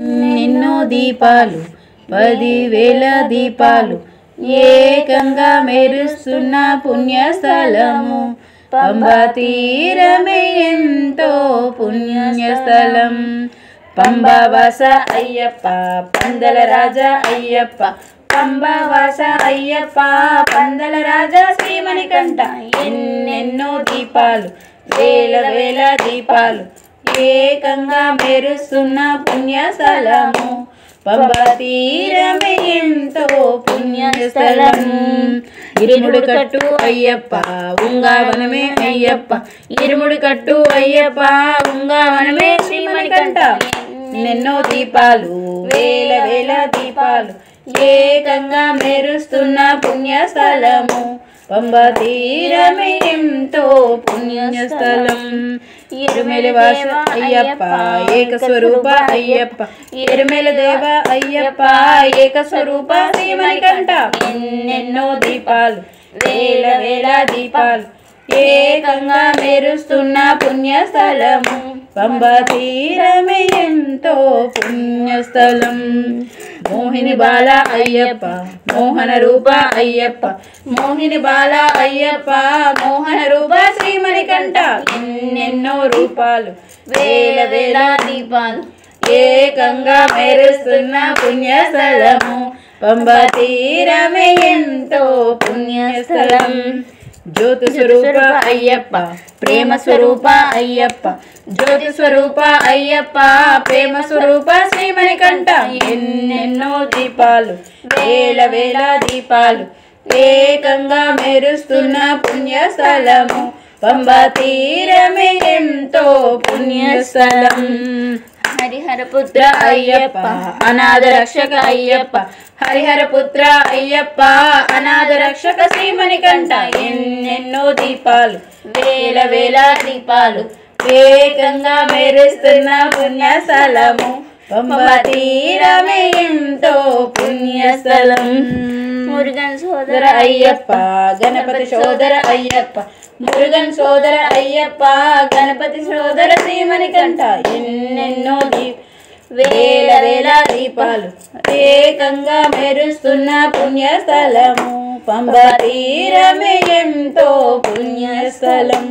ఎన్నో దీపాలు పదివేల దీపాలు ఏకంగా మెరుస్తున్న పుణ్యస్థలము. పంబా తీరమే ఎంతో పుణ్యస్థలం. పంబావాస అయ్యప్ప పందల రాజా అయ్యప్ప. పంబావాస అయ్యప్ప పందల రాజా శ్రీమణికంఠ. ఎన్నెన్నో దీపాలు వేల వేల దీపాలు. ఏకంగా మెరుస్తున్న పుణ్యస్థలము. పంబా ఎంతో పుణ్యస్థలం ఇరుముడు కట్టు అయ్యప్ప ఉంగావనమే అయ్యప్ప. ఇరుముడు కట్టు అయ్యప్ప ఉంగావనమే శ్రీమణికంఠ. ఎన్నెన్నో దీపాలు వేల వేల దీపాలు. ఏకంగా మెరుస్తున్న పుణ్యస్థలము. పంబ పుణ్యస్థలం. ఇరుమేల వాస అయ్యప్ప ఏక స్వరూప అయ్యప్ప. ఇరుమేల దేవ అయ్యప్ప ఏక స్వరూప శ్రీమణికంఠ. ఎన్నెన్నో దీపాలు వేల వేల దీపాలు. ఏకంగా మెరుస్తున్న పుణ్యస్థలము. పంబతీరమే ఎంతో పుణ్యస్థలం. మోహిని బాల అయ్యప్ప మోహన రూప అయ్యప్ప మోహిని బాల అయ్యప్ప మోహన రూప శ్రీమణికంఠ. ఎన్నెన్నో రూపాలు వేల వేల దీపాలు ఏకంగా మెరుస్తున్న పుణ్యస్థలము. పంబతీరమే ఎంతో పుణ్యస్థలం. జ్యోతి స్వరూప అయ్యప్ప. ప్రేమ స్వరూప అయ్యప్ప. జ్యోతి స్వరూప అయ్యప్ప. ప్రేమ స్వరూప శ్రీమణికంఠ. ఎన్నెన్నో దీపాలు వేల వేల దీపాలు ఏకంగా మెరుస్తున్న పుణ్యస్థలము. పంబ తీరమే ఎంతో పుణ్యస్థలం. హరిహర పుత్ర అయ్యప్ప అనాథ రక్షక అయ్యప్ప. హరిహర పుత్ర అయ్యప్ప అనాథ రక్షక శ్రీమణికంఠ ఎన్నెన్నో దీపాలు వేల వేల దీపాలు. వేగంగా మెరుస్తున్న పుణ్యస్థలము. తీరమే ఎంతో పుణ్యస్థలం. మురుగన్ సోదర అయ్యప్ప గణపతి సోదర అయ్యప్ప. మురుగన్ సోదర అయ్యప్ప గణపతి సోదర శ్రీమణికంఠ ఎన్నెన్నో దీప్ వేల వేల దీపాలు. ఏకంగా మెరుస్తున్న పుణ్యస్థలము. పంబ తీరమే ఎంతో పుణ్యస్థలం.